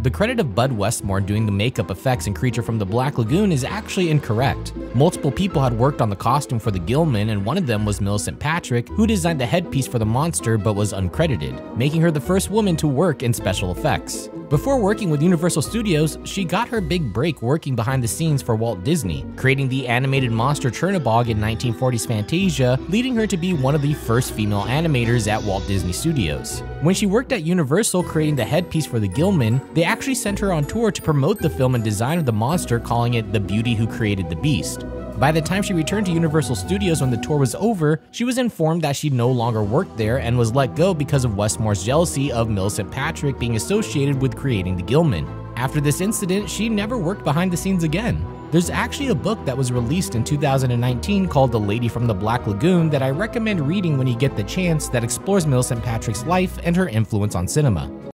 The credit of Bud Westmore doing the makeup effects in Creature from the Black Lagoon is actually incorrect. Multiple people had worked on the costume for the Gill-man, and one of them was Millicent Patrick, who designed the headpiece for the monster but was uncredited, making her the first woman to work in special effects. Before working with Universal Studios, she got her big break working behind the scenes for Walt Disney, creating the animated monster Chernabog in 1940s Fantasia, leading her to be one of the first female animators at Walt Disney Studios. When she worked at Universal creating the headpiece for the Gill-man, they actually sent her on tour to promote the film and design of the monster, calling it The Beauty Who Created the Beast. By the time she returned to Universal Studios when the tour was over, she was informed that she no longer worked there and was let go because of Westmore's jealousy of Millicent Patrick being associated with creating the Gill-man. After this incident, she never worked behind the scenes again. There's actually a book that was released in 2019 called The Lady from the Black Lagoon that I recommend reading when you get the chance that explores Millicent Patrick's life and her influence on cinema.